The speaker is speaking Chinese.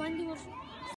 玩具老鼠。